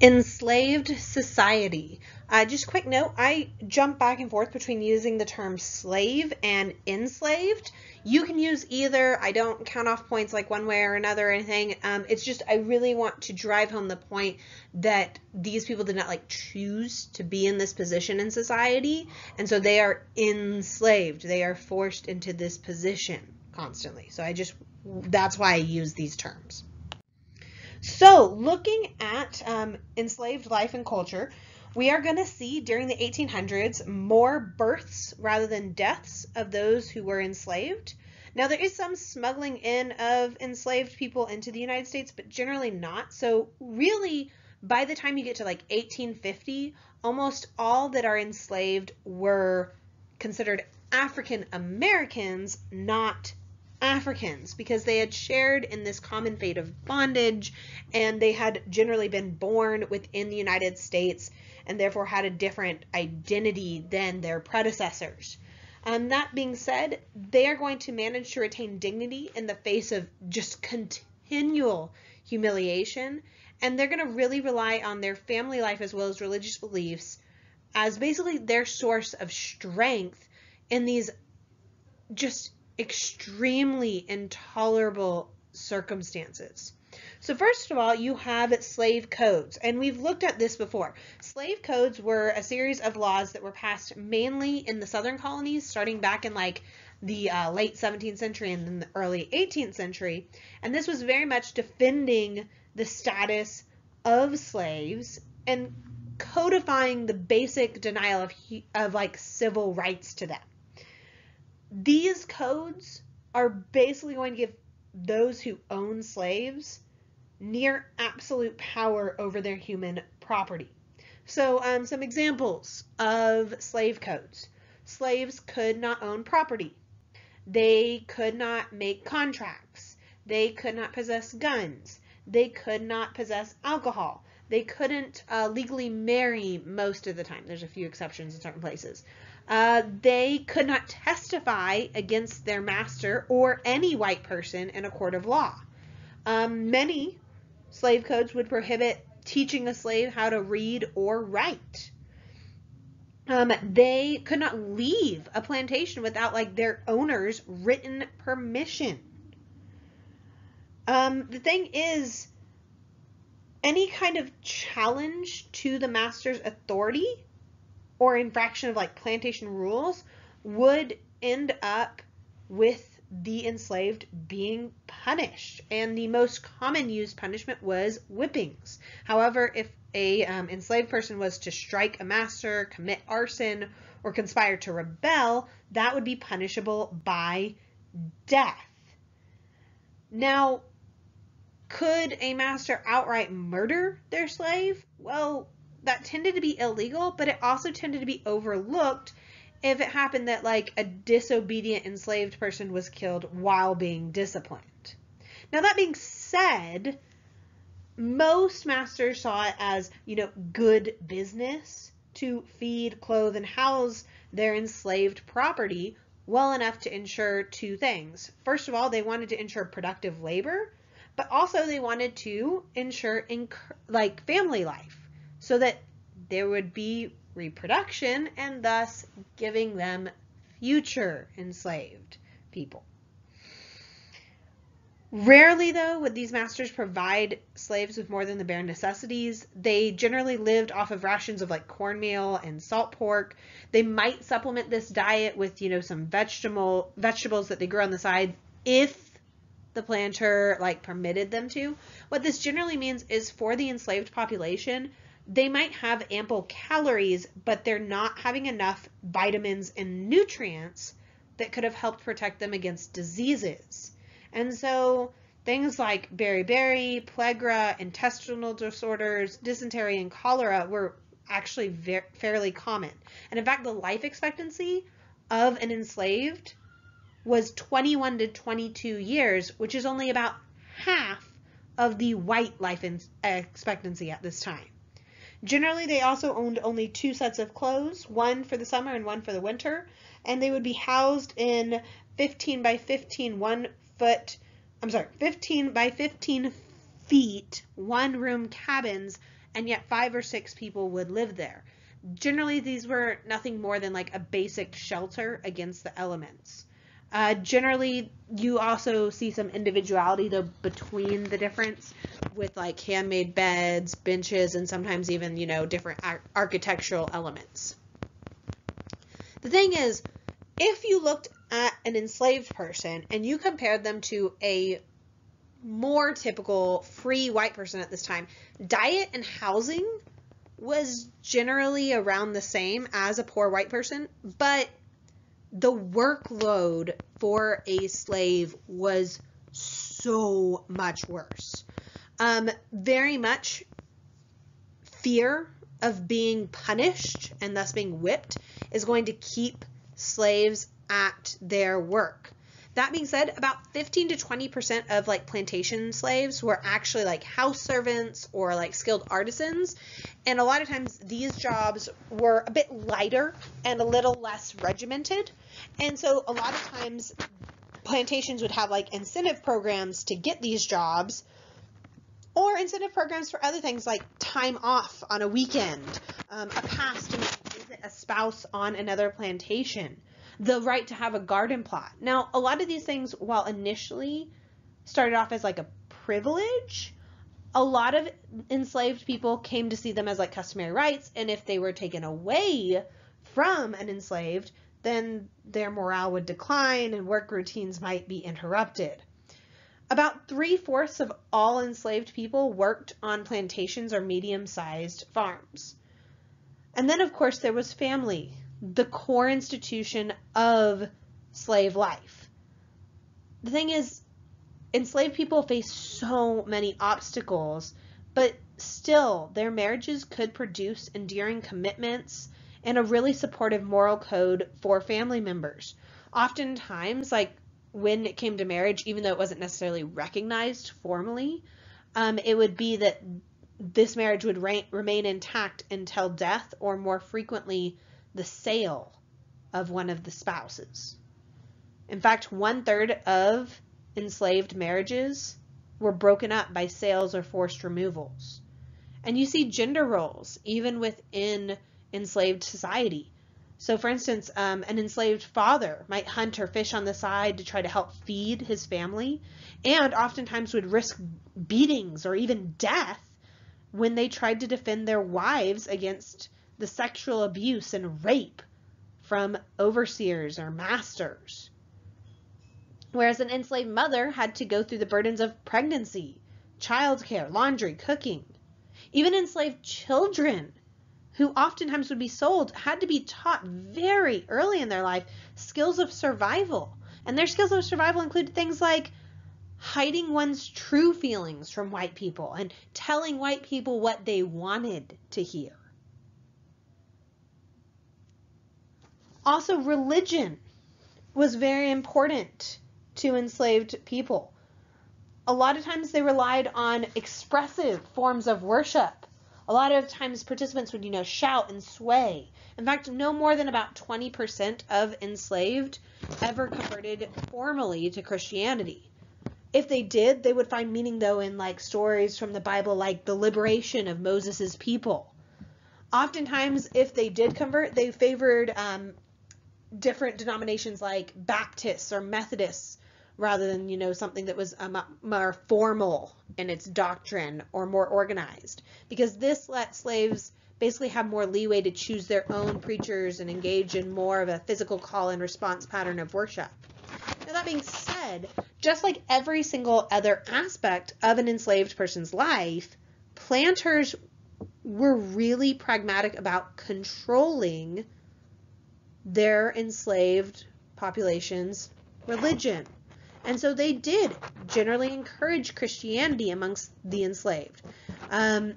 Enslaved society. Uh, just quick note, I jump back and forth between using the term slave and enslaved. You can use either. I don't count off points like one way or another or anything. Um, it's just I really want to drive home the point that these people did not like choose to be in this position in society. And so they are enslaved. They are forced into this position constantly. So I just, that's why I use these terms. So, looking at um, enslaved life and culture, we are going to see during the 1800s more births rather than deaths of those who were enslaved. Now, there is some smuggling in of enslaved people into the United States, but generally not. So, really, by the time you get to like 1850, almost all that are enslaved were considered African Americans, not Africans because they had shared in this common fate of bondage and they had generally been born within the United States and therefore had a different identity than their predecessors. Um, that being said, they are going to manage to retain dignity in the face of just continual humiliation, and they're going to really rely on their family life as well as religious beliefs as basically their source of strength in these just extremely intolerable circumstances. So first of all, you have slave codes, and we've looked at this before. Slave codes were a series of laws that were passed mainly in the southern colonies, starting back in like the uh, late 17th century and then the early 18th century, and this was very much defending the status of slaves and codifying the basic denial of, of like civil rights to them these codes are basically going to give those who own slaves near absolute power over their human property. So um, some examples of slave codes. Slaves could not own property. They could not make contracts. They could not possess guns. They could not possess alcohol. They couldn't uh, legally marry most of the time. There's a few exceptions in certain places. Uh, they could not testify against their master or any white person in a court of law. Um, many slave codes would prohibit teaching a slave how to read or write. Um, they could not leave a plantation without like their owner's written permission. Um, the thing is, any kind of challenge to the master's authority or infraction of like plantation rules would end up with the enslaved being punished. And the most common used punishment was whippings. However, if a um, enslaved person was to strike a master, commit arson, or conspire to rebel, that would be punishable by death. Now, could a master outright murder their slave? Well, that tended to be illegal, but it also tended to be overlooked if it happened that like a disobedient enslaved person was killed while being disciplined. Now that being said, most masters saw it as, you know, good business to feed, clothe, and house their enslaved property well enough to ensure two things. First of all, they wanted to ensure productive labor, but also they wanted to ensure like family life so that there would be reproduction and thus giving them future enslaved people. Rarely, though, would these masters provide slaves with more than the bare necessities. They generally lived off of rations of like cornmeal and salt pork. They might supplement this diet with, you know, some vegetable vegetables that they grew on the side if the planter like permitted them to. What this generally means is for the enslaved population, they might have ample calories, but they're not having enough vitamins and nutrients that could have helped protect them against diseases. And so things like beriberi, pellagra, intestinal disorders, dysentery, and cholera were actually fairly common. And in fact, the life expectancy of an enslaved was 21 to 22 years, which is only about half of the white life expectancy at this time. Generally, they also owned only two sets of clothes, one for the summer and one for the winter, and they would be housed in 15 by 15 one foot, I'm sorry, 15 by 15 feet, one room cabins, and yet five or six people would live there. Generally, these were nothing more than like a basic shelter against the elements. Uh, generally, you also see some individuality though between the difference with like handmade beds, benches, and sometimes even, you know, different ar- architectural elements. The thing is, if you looked at an enslaved person and you compared them to a more typical free white person at this time, diet and housing was generally around the same as a poor white person, but the workload for a slave was so much worse. Um, very much fear of being punished and thus being whipped is going to keep slaves at their work. That being said, about 15 to 20% of like plantation slaves were actually like house servants or like skilled artisans. And a lot of times these jobs were a bit lighter and a little less regimented. And so a lot of times plantations would have like incentive programs to get these jobs or incentive programs for other things like time off on a weekend, um, a pass to visit a spouse on another plantation the right to have a garden plot. Now, a lot of these things, while initially started off as like a privilege, a lot of enslaved people came to see them as like customary rights, and if they were taken away from an enslaved, then their morale would decline and work routines might be interrupted. About three fourths of all enslaved people worked on plantations or medium sized farms. And then, of course, there was family the core institution of slave life. The thing is, enslaved people face so many obstacles, but still, their marriages could produce enduring commitments and a really supportive moral code for family members. Oftentimes, like when it came to marriage, even though it wasn't necessarily recognized formally, um, it would be that this marriage would re- remain intact until death, or more frequently, the sale of one of the spouses. In fact, one third of enslaved marriages were broken up by sales or forced removals. And you see gender roles even within enslaved society. So, for instance, um, an enslaved father might hunt or fish on the side to try to help feed his family, and oftentimes would risk beatings or even death when they tried to defend their wives against the sexual abuse and rape from overseers or masters. Whereas an enslaved mother had to go through the burdens of pregnancy, childcare, laundry, cooking. Even enslaved children, who oftentimes would be sold, had to be taught very early in their life skills of survival. And their skills of survival included things like hiding one's true feelings from white people and telling white people what they wanted to hear. Also, religion was very important to enslaved people. A lot of times they relied on expressive forms of worship. A lot of times participants would, you know, shout and sway. In fact, no more than about 20% of enslaved ever converted formally to Christianity. If they did, they would find meaning though in like stories from the Bible like the liberation of Moses' people. Oftentimes, if they did convert, they favored um, different denominations like Baptists or Methodists rather than, you know, something that was um, more formal in its doctrine or more organized. Because this let slaves basically have more leeway to choose their own preachers and engage in more of a physical call and response pattern of worship. Now, that being said, just like every single other aspect of an enslaved person's life, planters were really pragmatic about controlling their enslaved population's religion. And so they did generally encourage Christianity amongst the enslaved. Um,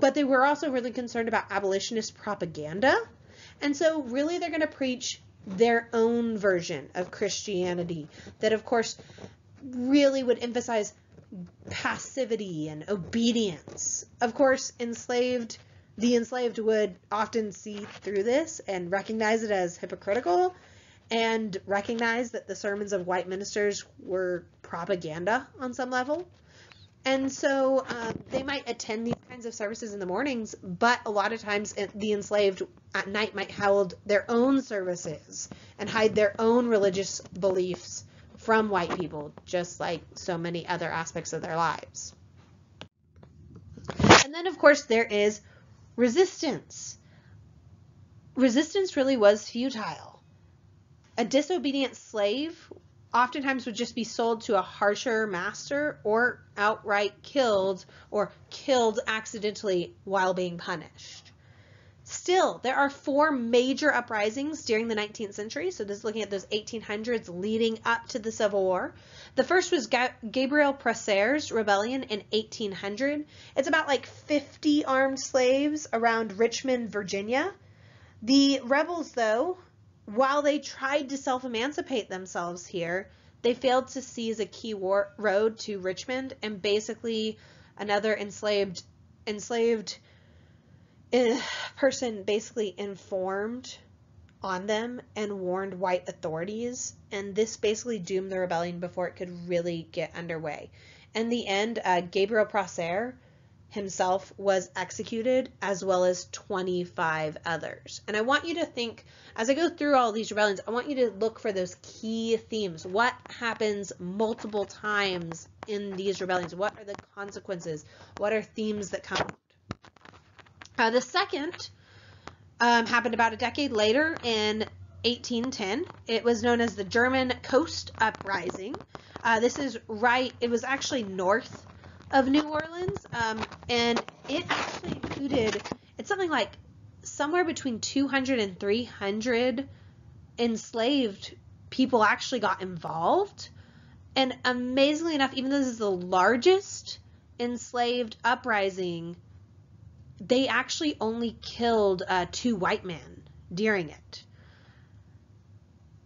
but they were also really concerned about abolitionist propaganda. And so, really, they're going to preach their own version of Christianity that, of course, really would emphasize passivity and obedience. Of course, enslaved the enslaved would often see through this and recognize it as hypocritical and recognize that the sermons of white ministers were propaganda on some level. And so um, they might attend these kinds of services in the mornings, but a lot of times the enslaved at night might hold their own services and hide their own religious beliefs from white people, just like so many other aspects of their lives. And then, of course, there is resistance. Resistance really was futile. A disobedient slave oftentimes would just be sold to a harsher master or outright killed or killed accidentally while being punished. Still, there are four major uprisings during the 19th century. So this is looking at those 1800s leading up to the Civil War. The first was Ga Gabriel Prosser's rebellion in 1800. It's about like 50 armed slaves around Richmond, Virginia. The rebels, though, while they tried to self-emancipate themselves here, they failed to seize a key war road to Richmond and basically another enslaved enslaved person basically informed on them and warned white authorities and this basically doomed the rebellion before it could really get underway. In the end, uh, Gabriel Prosser himself was executed, as well as 25 others. And I want you to think, as I go through all these rebellions, I want you to look for those key themes. What happens multiple times in these rebellions? What are the consequences? What are themes that come? Uh, the second um, happened about a decade later in 1810. It was known as the German Coast Uprising. Uh, this is right, it was actually north of New Orleans, um, and it actually included it's something like somewhere between 200 and 300 enslaved people actually got involved. And amazingly enough, even though this is the largest enslaved uprising, they actually only killed uh, two white men during it.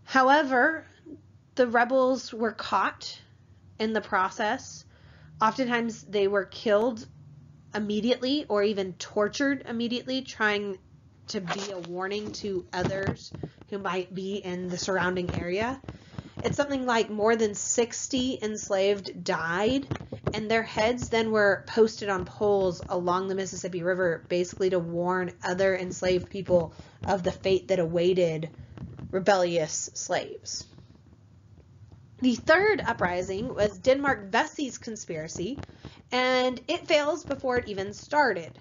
However, the rebels were caught in the process Oftentimes they were killed immediately or even tortured immediately, trying to be a warning to others who might be in the surrounding area. It's something like more than 60 enslaved died, and their heads then were posted on poles along the Mississippi River, basically to warn other enslaved people of the fate that awaited rebellious slaves. The third uprising was Denmark Vesey's conspiracy, and it fails before it even started.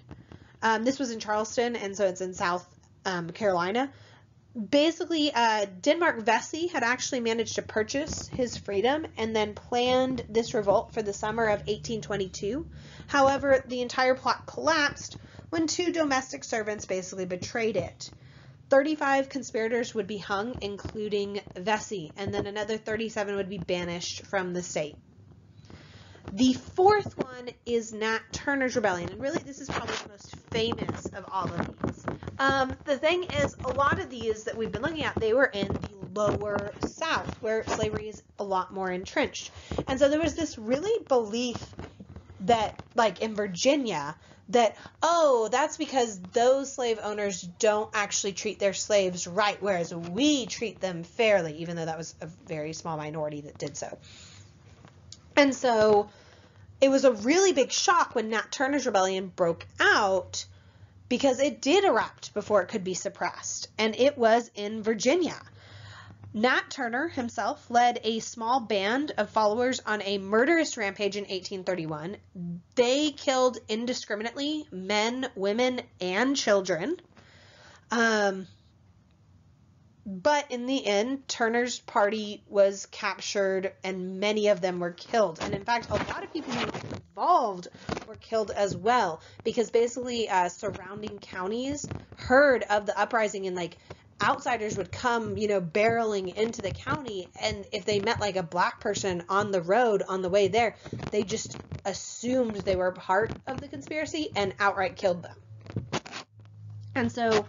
Um, this was in Charleston, and so it's in South um, Carolina. Basically, uh, Denmark Vesey had actually managed to purchase his freedom and then planned this revolt for the summer of 1822. However, the entire plot collapsed when two domestic servants basically betrayed it. 35 conspirators would be hung, including Vesey, and then another 37 would be banished from the state. The fourth one is Nat Turner's Rebellion, and really this is probably the most famous of all of these. Um, the thing is, a lot of these that we've been looking at, they were in the lower South, where slavery is a lot more entrenched. And so there was this really belief that, like in Virginia, that, oh, that's because those slave owners don't actually treat their slaves right, whereas we treat them fairly, even though that was a very small minority that did so. And so it was a really big shock when Nat Turner's rebellion broke out because it did erupt before it could be suppressed, and it was in Virginia. Nat Turner himself led a small band of followers on a murderous rampage in 1831. They killed indiscriminately men, women, and children. Um, but in the end, Turner's party was captured and many of them were killed. And in fact, a lot of people who involved were killed as well because basically uh, surrounding counties heard of the uprising and like outsiders would come, you know, barreling into the county. And if they met like a black person on the road on the way there, they just assumed they were part of the conspiracy and outright killed them. And so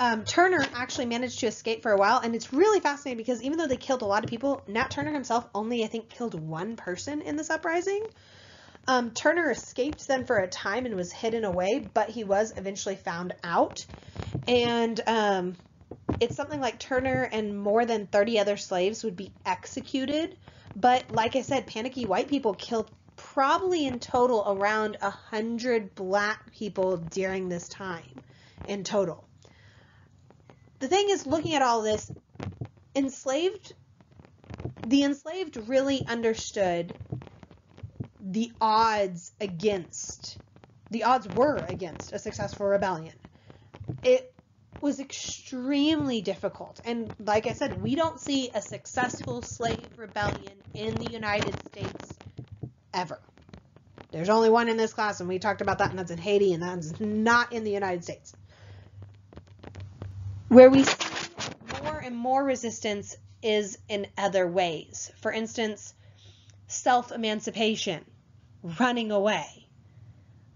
um, Turner actually managed to escape for a while. And it's really fascinating because even though they killed a lot of people, Nat Turner himself only, I think, killed one person in this uprising. Um, Turner escaped then for a time and was hidden away, but he was eventually found out. And um, it's something like Turner and more than 30 other slaves would be executed. But like I said, panicky white people killed probably in total around a hundred black people during this time in total. The thing is, looking at all this, enslaved, the enslaved really understood the odds against, the odds were against a successful rebellion. It was extremely difficult. And like I said, we don't see a successful slave rebellion in the United States ever. There's only one in this class, and we talked about that, and that's in Haiti, and that's not in the United States. Where we see more and more resistance is in other ways. For instance, self emancipation, running away.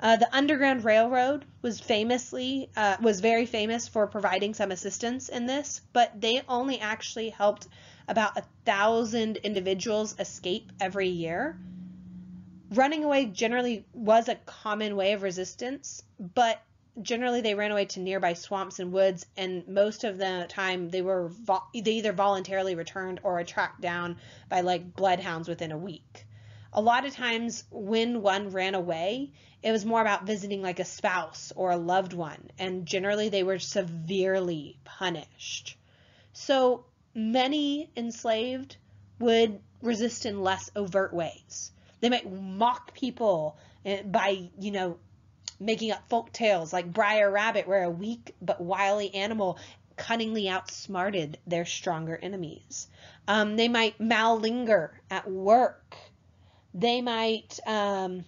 Uh, the Underground Railroad was famously uh, was very famous for providing some assistance in this, but they only actually helped about a thousand individuals escape every year. Running away generally was a common way of resistance, but generally they ran away to nearby swamps and woods, and most of the time they were they either voluntarily returned or were tracked down by like bloodhounds within a week. A lot of times when one ran away, it was more about visiting like a spouse or a loved one, and generally they were severely punished. So many enslaved would resist in less overt ways. They might mock people eh, by, you know, making up folk tales like Brer Rabbit, where a weak but wily animal cunningly outsmarted their stronger enemies. Um, they might malinger at work. They might um,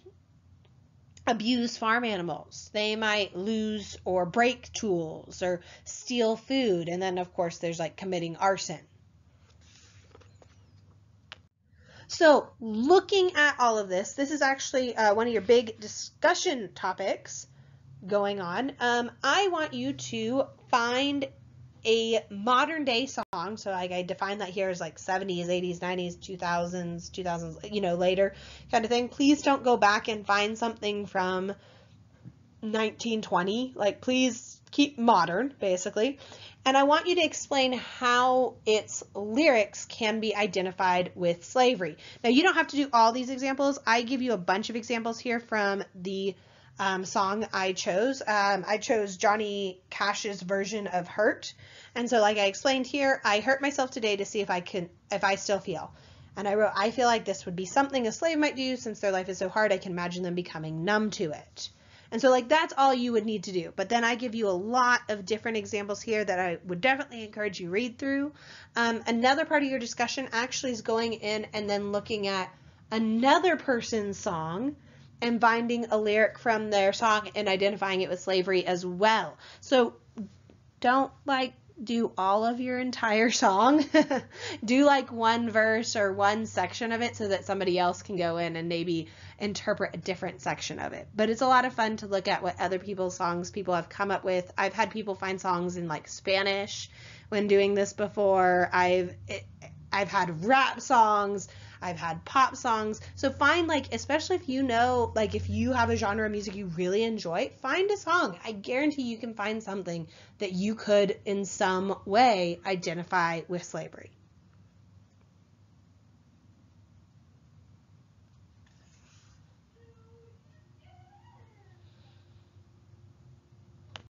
abuse farm animals. They might lose or break tools or steal food. And then, of course, there's like committing arson. So, looking at all of this, this is actually uh, one of your big discussion topics going on. Um, I want you to find a modern day song. So like I define that here as like 70s, 80s, 90s, 2000s, 2000s, you know, later kind of thing. Please don't go back and find something from 1920. Like please keep modern basically. And I want you to explain how its lyrics can be identified with slavery. Now you don't have to do all these examples. I give you a bunch of examples here from the um, song I chose. Um, I chose Johnny Cash's version of Hurt. And so like I explained here, I hurt myself today to see if I can, if I still feel. And I wrote, I feel like this would be something a slave might do since their life is so hard. I can imagine them becoming numb to it. And so like that's all you would need to do. But then I give you a lot of different examples here that I would definitely encourage you read through. Um, another part of your discussion actually is going in and then looking at another person's song and finding a lyric from their song and identifying it with slavery as well. So don't like do all of your entire song. do like one verse or one section of it so that somebody else can go in and maybe interpret a different section of it. But it's a lot of fun to look at what other people's songs people have come up with. I've had people find songs in like Spanish when doing this before. I've it, I've had rap songs. I've had pop songs. So find like, especially if you know, like if you have a genre of music you really enjoy, find a song. I guarantee you can find something that you could in some way identify with slavery.